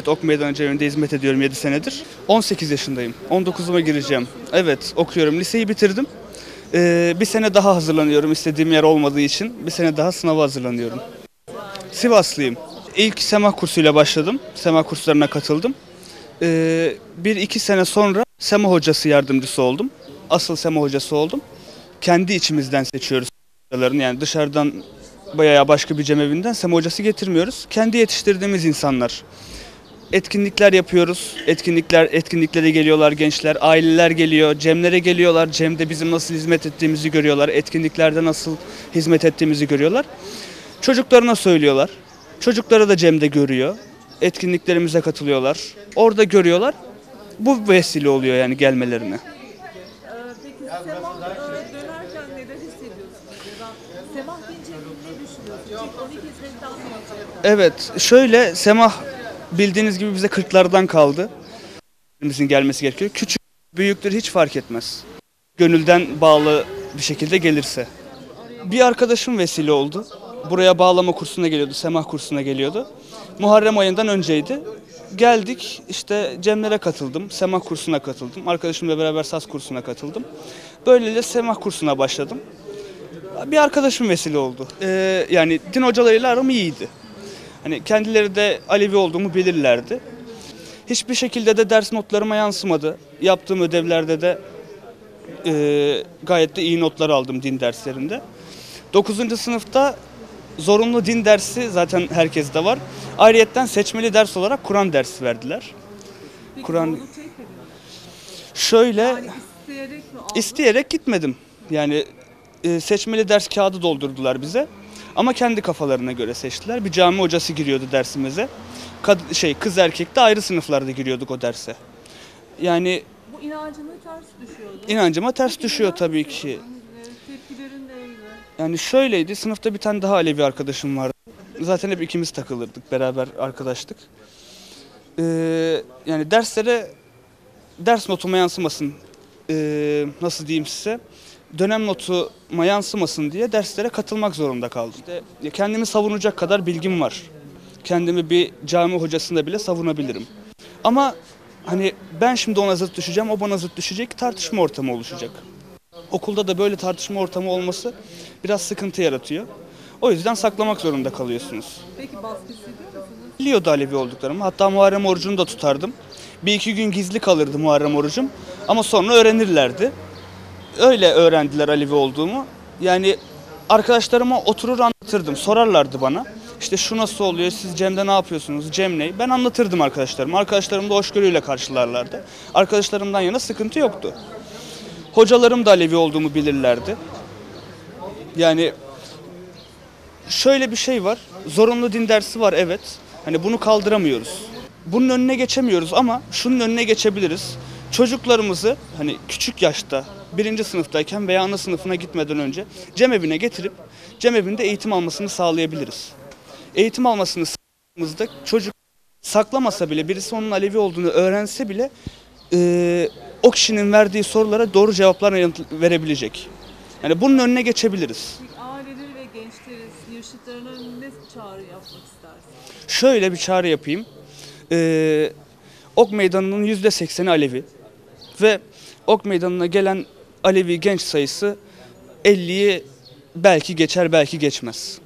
Evet, Ok Meydanı Cemevi'nde hizmet ediyorum 7 senedir. 18 yaşındayım. 19'uma gireceğim. Evet okuyorum. Liseyi bitirdim. Ee, bir sene daha hazırlanıyorum istediğim yer olmadığı için. Bir sene daha sınava hazırlanıyorum. Sivaslıyım. İlk sema kursuyla başladım. Sema kurslarına katıldım. Ee, bir iki sene sonra sema hocası yardımcısı oldum. Asıl sema hocası oldum. Kendi içimizden seçiyoruz hocalarını. Yani dışarıdan bayağı başka bir cemevinden sema hocası getirmiyoruz. Kendi yetiştirdiğimiz insanlar etkinlikler yapıyoruz. Etkinlikler etkinliklere geliyorlar gençler, aileler geliyor, cemlere geliyorlar. Cemde bizim nasıl hizmet ettiğimizi görüyorlar. Etkinliklerde nasıl hizmet ettiğimizi görüyorlar. Çocuklarına söylüyorlar. Çocukları da cemde görüyor. Etkinliklerimize katılıyorlar. Orada görüyorlar. Bu vesile oluyor yani gelmelerine. Peki Semah e, dönerken neler hissediyorsunuz? Ya da Semah deyince ne düşünüyorsunuz? Çift 12 hizmetten mi yoksa? Evet, şöyle Semah bildiğiniz gibi bize 40'lardan kaldı. Bizim gelmesi gerekiyor. Küçük, büyüktür hiç fark etmez. Gönülden bağlı bir şekilde gelirse. Bir arkadaşım vesile oldu. Buraya bağlama kursuna geliyordu, Semah kursuna geliyordu. Muharrem ayından önceydi. Geldik, işte Cemlere katıldım, Semah kursuna katıldım. Arkadaşımla beraber saz kursuna katıldım. Böylelikle Semah kursuna başladım. Bir arkadaşım vesile oldu. Ee, yani din hocalarıyla aram iyiydi. Hani kendileri de Alevi olduğumu bilirlerdi. Hiçbir şekilde de ders notlarıma yansımadı. Yaptığım ödevlerde de e, gayet de iyi notlar aldım din derslerinde. 9. sınıfta zorunlu din dersi zaten herkeste var. Ayrıyetten seçmeli ders olarak Kur'an dersi verdiler. Kur'an- mi? Şöyle Yani isteyerek mi isteyerek gitmedim. Yani e, seçmeli ders kağıdı doldurdular bize. Ama kendi kafalarına göre seçtiler. Bir cami hocası giriyordu dersimize. Kad- şey kız erkek de ayrı sınıflarda giriyorduk o derse. Yani Bu inancına ters düşüyordu. inancıma ters Peki düşüyor neler tabii ki. hissediyorsunuz? Ee, Tepkilerin neydi? Yani şöyleydi. Sınıfta bir tane daha Alevi arkadaşım vardı. Zaten hep ikimiz takılırdık. Beraber arkadaştık. Ee, yani derslere ders notuma yansımasın. ee, nasıl diyeyim size? Dönem notuma yansımasın diye derslere katılmak zorunda kaldım. İşte kendimi savunacak kadar bilgim var. Kendimi bir cami hocasında bile savunabilirim. Ama hani ben şimdi ona zıt düşeceğim, o bana zıt düşecek, tartışma ortamı oluşacak. Okulda da böyle tartışma ortamı olması biraz sıkıntı yaratıyor. O yüzden saklamak zorunda kalıyorsunuz. Peki baskı hissediyor musunuz? Biliyordu Alevi olduklarımı. Hatta Muharrem orucunu da tutardım. Bir iki gün gizli kalırdı Muharrem orucum. Ama sonra öğrenirlerdi. Öyle öğrendiler Alevi olduğumu. Yani arkadaşlarıma oturur anlatırdım. Sorarlardı bana. İşte şu nasıl oluyor, siz Cem'de ne yapıyorsunuz, Cem ne? Ben anlatırdım arkadaşlarıma. Arkadaşlarım da hoşgörüyle karşılarlardı. Arkadaşlarımdan yana sıkıntı yoktu. Hocalarım da Alevi olduğumu bilirlerdi. Yani şöyle bir şey var. Zorunlu din dersi var evet. Hani bunu kaldıramıyoruz. Bunun önüne geçemiyoruz ama şunun önüne geçebiliriz. Çocuklarımızı hani küçük yaşta birinci sınıftayken veya ana sınıfına gitmeden önce cemevine getirip cemevinde eğitim almasını sağlayabiliriz. Eğitim almasını sağladığımızda çocuk saklamasa bile birisi onun Alevi olduğunu öğrense bile eee, o kişinin verdiği sorulara doğru cevaplar verebilecek. Yani bunun önüne geçebiliriz. Aileleri ve gençleri, yaşıtlarına ne çağrı yapmak istersiniz? Şöyle bir çağrı yapayım. Ee, ok Meydanı'nın yüzde sekseni Alevi. Ve Ok Meydanı'na gelen Alevi genç sayısı 50'yi belki geçer belki geçmez.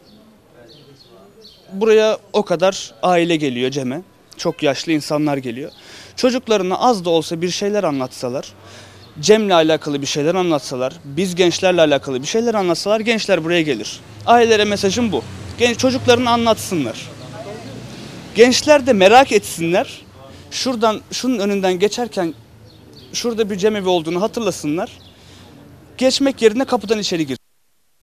Buraya o kadar aile geliyor Cem'e. Çok yaşlı insanlar geliyor. Çocuklarına az da olsa bir şeyler anlatsalar, Cem'le alakalı bir şeyler anlatsalar, biz gençlerle alakalı bir şeyler anlatsalar gençler buraya gelir. Ailelere mesajım bu. Genç çocuklarını anlatsınlar. Gençler de merak etsinler. Şuradan şunun önünden geçerken şurada bir cemevi olduğunu hatırlasınlar. Geçmek yerine kapıdan içeri gir.